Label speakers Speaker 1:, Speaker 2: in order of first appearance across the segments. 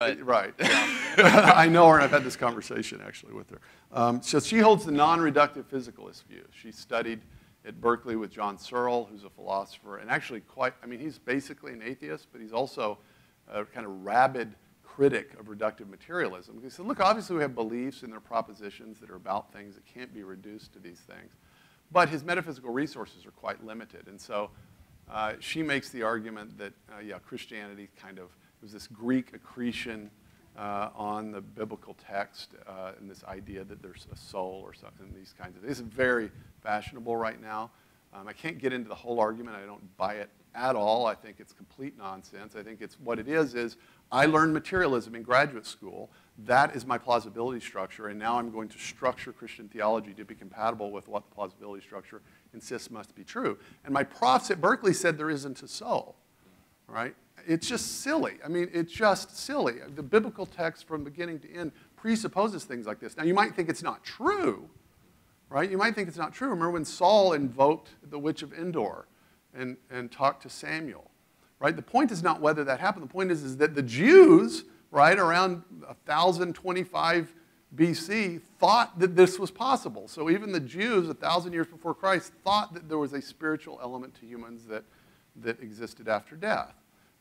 Speaker 1: But
Speaker 2: Right. yeah. I know her, and I've had this conversation actually with her. Um, so she holds the non-reductive physicalist view. She studied at Berkeley with John Searle, who's a philosopher, and actually quite, I mean, he's basically an atheist, but he's also a kind of rabid critic of reductive materialism. He said, look, obviously we have beliefs and their propositions that are about things that can't be reduced to these things. But his metaphysical resources are quite limited. And so uh, she makes the argument that, uh, yeah, Christianity kind of was this Greek accretion uh, on the biblical text uh, and this idea that there's a soul or something, these kinds of things. It's very fashionable right now. Um, I can't get into the whole argument. I don't buy it at all. I think it's complete nonsense. I think it's what it is is I learned materialism in graduate school. That is my plausibility structure, and now I'm going to structure Christian theology to be compatible with what the plausibility structure insists must be true. And my profs at Berkeley said there isn't a soul, right? It's just silly. I mean, it's just silly. The biblical text from beginning to end presupposes things like this. Now, you might think it's not true, right? You might think it's not true. Remember when Saul invoked the witch of Endor and, and talked to Samuel, right? The point is not whether that happened. The point is, is that the Jews, right, around 1025 BC, thought that this was possible. So even the Jews, a 1,000 years before Christ, thought that there was a spiritual element to humans that, that existed after death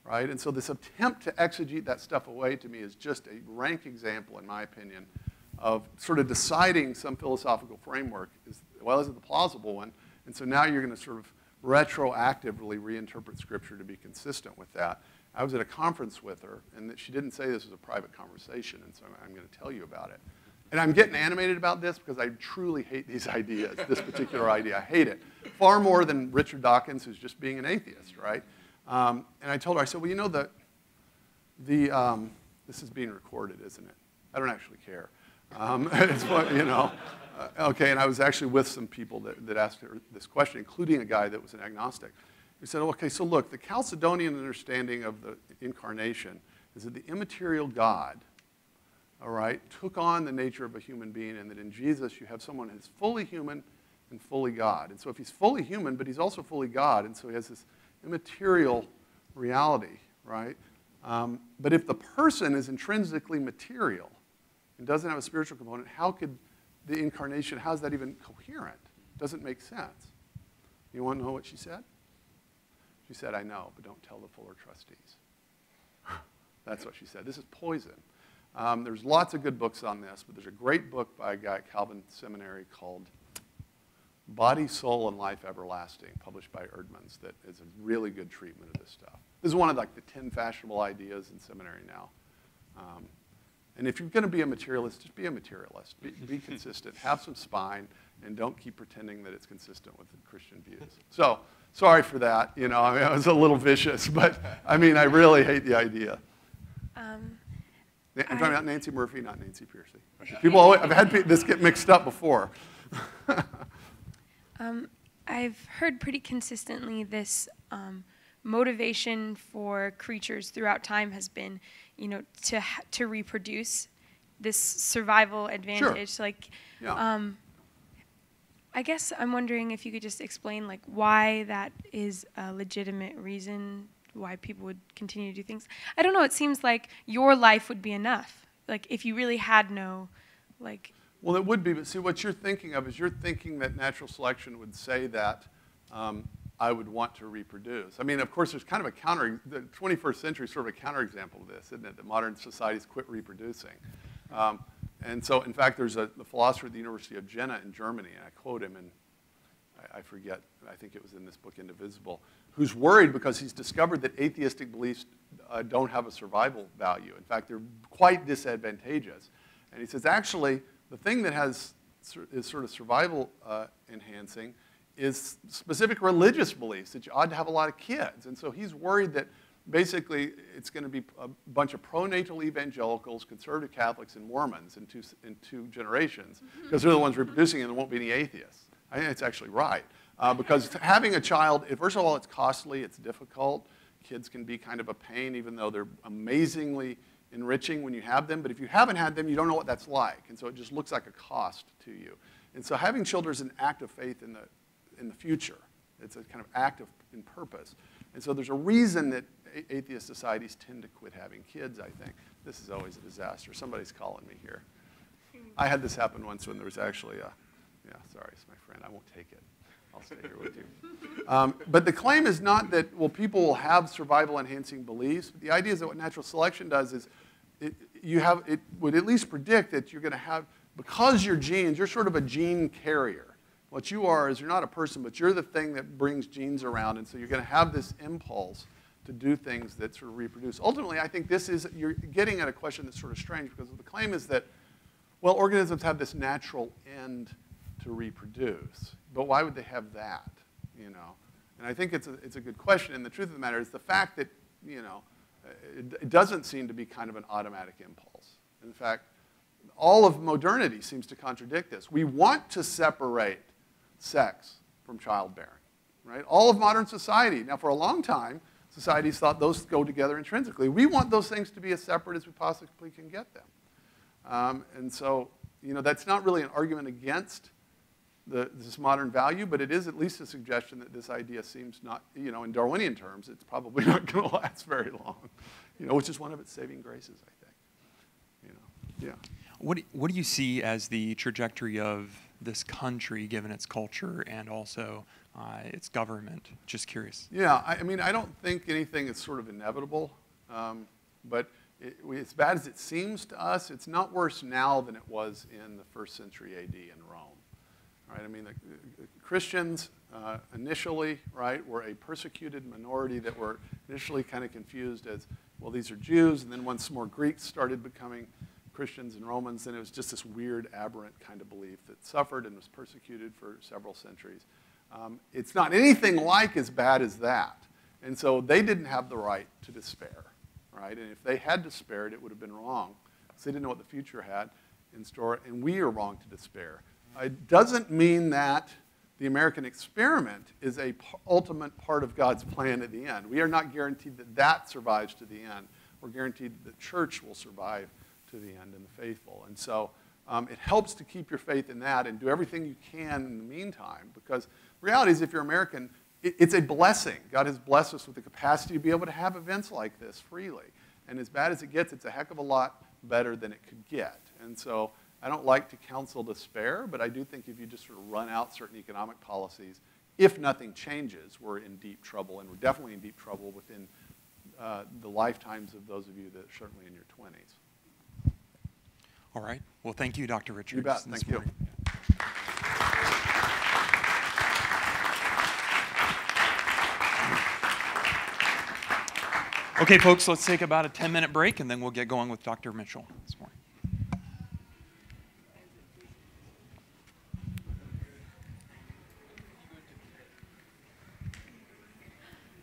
Speaker 2: right? And so this attempt to exegete that stuff away to me is just a rank example, in my opinion, of sort of deciding some philosophical framework is, well, is it the plausible one? And so now you're going to sort of retroactively reinterpret Scripture to be consistent with that. I was at a conference with her, and she didn't say this was a private conversation, and so I'm going to tell you about it. And I'm getting animated about this because I truly hate these ideas, this particular idea. I hate it. Far more than Richard Dawkins, who's just being an atheist, right? Um, and I told her, I said, well, you know, the, the, um, this is being recorded, isn't it? I don't actually care. Um, it's what, you know. Uh, okay, and I was actually with some people that, that asked her this question, including a guy that was an agnostic. He said, okay, so look, the Chalcedonian understanding of the incarnation is that the immaterial God, all right, took on the nature of a human being, and that in Jesus you have someone who's fully human and fully God. And so if he's fully human, but he's also fully God, and so he has this immaterial reality, right? Um, but if the person is intrinsically material and doesn't have a spiritual component, how could the incarnation, how is that even coherent? Doesn't make sense. You want to know what she said? She said, I know, but don't tell the Fuller trustees. That's what she said. This is poison. Um, there's lots of good books on this, but there's a great book by a guy at Calvin Seminary called Body, Soul, and Life Everlasting, published by Eerdmans, that is a really good treatment of this stuff. This is one of like the 10 fashionable ideas in seminary now. Um, and if you're going to be a materialist, just be a materialist. Be, be consistent. Have some spine, and don't keep pretending that it's consistent with the Christian views. So, sorry for that. You know, I mean, I was a little vicious, but I mean, I really hate the idea. Um, I'm talking about Nancey Murphy, not Nancy Pearcey. People always, I've had this get mixed up before.
Speaker 3: Um, I've heard pretty consistently this um, motivation for creatures throughout time has been, you know, to to reproduce, this survival advantage.
Speaker 2: Sure.
Speaker 3: Like,
Speaker 2: yeah.
Speaker 3: um, I guess I'm wondering if you could just explain like why that is a legitimate reason why people would continue to do things. I don't know. It seems like your life would be enough. Like if you really had no, like
Speaker 2: well, it would be, but see, what you're thinking of is you're thinking that natural selection would say that um, I would want to reproduce. I mean, of course, there's kind of a counter, the 21st century is sort of a counterexample of this, isn't it? That modern societies quit reproducing. Um, and so, in fact, there's a the philosopher at the University of Jena in Germany, and I quote him, and I, I forget, I think it was in this book, Indivisible, who's worried because he's discovered that atheistic beliefs uh, don't have a survival value. In fact, they're quite disadvantageous. And he says, actually, the thing that has is sort of survival uh, enhancing is specific religious beliefs that you ought to have a lot of kids. And so he's worried that basically it's going to be a bunch of pronatal evangelicals, conservative Catholics, and Mormons in two, in two generations because they're the ones reproducing and there won't be any atheists. I think it's actually right. Uh, because having a child, first of all, it's costly, it's difficult. Kids can be kind of a pain even though they're amazingly enriching when you have them, but if you haven't had them, you don't know what that's like. And so it just looks like a cost to you. And so having children is an act of faith in the, in the future. It's a kind of act of in purpose. And so there's a reason that atheist societies tend to quit having kids, I think. This is always a disaster. Somebody's calling me here. I had this happen once when there was actually a, yeah, sorry, it's my friend. I won't take it. I'll here with you. Um, but the claim is not that, well, people will have survival enhancing beliefs. The idea is that what natural selection does is it, you have, it would at least predict that you're going to have, because your genes, you're sort of a gene carrier. What you are is you're not a person, but you're the thing that brings genes around. And so you're going to have this impulse to do things that sort of reproduce. Ultimately, I think this is, you're getting at a question that's sort of strange because the claim is that, well, organisms have this natural end to reproduce. But why would they have that, you know? And I think it's a, it's a good question. And the truth of the matter is the fact that, you know, it, it doesn't seem to be kind of an automatic impulse. In fact, all of modernity seems to contradict this. We want to separate sex from childbearing, right? All of modern society. Now, for a long time, societies thought those go together intrinsically. We want those things to be as separate as we possibly can get them. Um, and so, you know, that's not really an argument against the, this modern value, but it is at least a suggestion that this idea seems not, you know, in Darwinian terms, it's probably not going to last very long, you know, which is one of its saving graces, I think. You know, yeah.
Speaker 1: What do, what do you see as the trajectory of this country, given its culture and also uh, its government? Just curious.
Speaker 2: Yeah, I, I, mean, I don't think anything is sort of inevitable, um, but it, as bad as it seems to us, it's not worse now than it was in the first century AD in. Right? I mean, the, the Christians uh, initially, right, were a persecuted minority that were initially kind of confused as, well, these are Jews, and then once more Greeks started becoming Christians and Romans, then it was just this weird, aberrant kind of belief that suffered and was persecuted for several centuries. Um, it's not anything like as bad as that. And so they didn't have the right to despair, right? And if they had despaired, it would have been wrong. Because they didn't know what the future had in store, and we are wrong to despair. It doesn't mean that the American experiment is a ultimate part of God's plan at the end. We are not guaranteed that that survives to the end. We're guaranteed that the church will survive to the end and the faithful. And so um, it helps to keep your faith in that and do everything you can in the meantime because reality is if you're American, it, it's a blessing. God has blessed us with the capacity to be able to have events like this freely. And as bad as it gets, it's a heck of a lot better than it could get. And so I don't like to counsel despair, but I do think if you just sort of run out certain economic policies, if nothing changes, we're in deep trouble, and we're definitely in deep trouble within uh, the lifetimes of those of you that are certainly in your 20s.
Speaker 1: All right. Well, thank you, Dr. Richards.
Speaker 2: You bet. Thank morning. you.
Speaker 1: Okay, folks, let's take about a 10 minute break and then we'll get going with Dr. Mitchell this morning.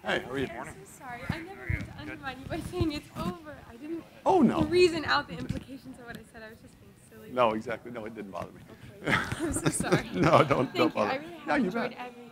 Speaker 2: Hey, how are you?
Speaker 3: Morning. I'm so sorry. I never meant to undermine you by saying it's over. I didn't
Speaker 2: oh, no.
Speaker 3: reason out the implications of what I said. I was just being silly.
Speaker 2: No, exactly. No, it didn't bother me.
Speaker 3: Okay. I'm so sorry.
Speaker 2: no, don't,
Speaker 3: Thank
Speaker 2: don't
Speaker 3: you.
Speaker 2: bother.
Speaker 3: I really have
Speaker 2: yeah, you
Speaker 3: enjoyed
Speaker 2: bet.
Speaker 3: everything.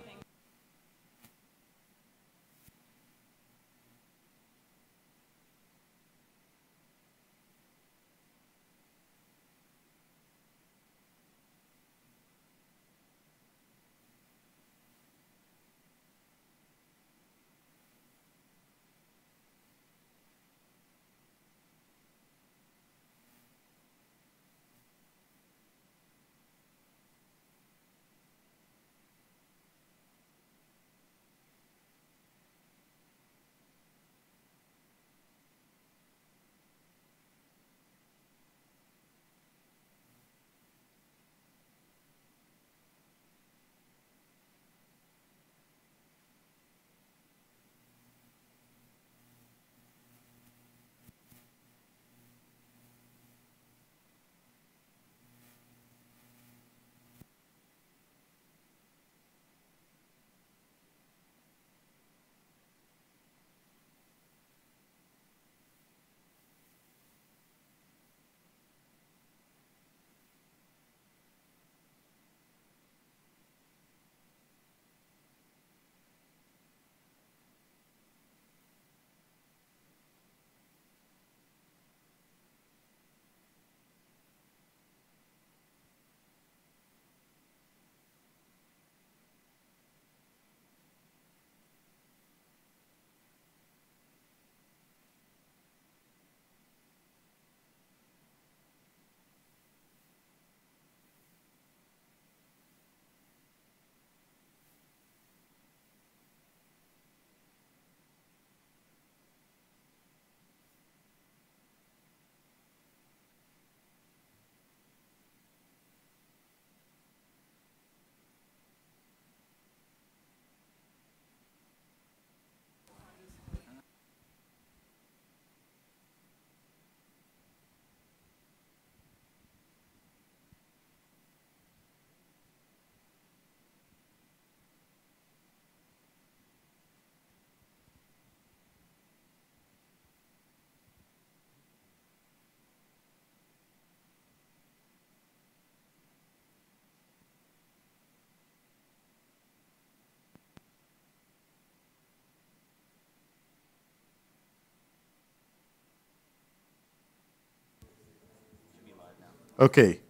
Speaker 4: Okay.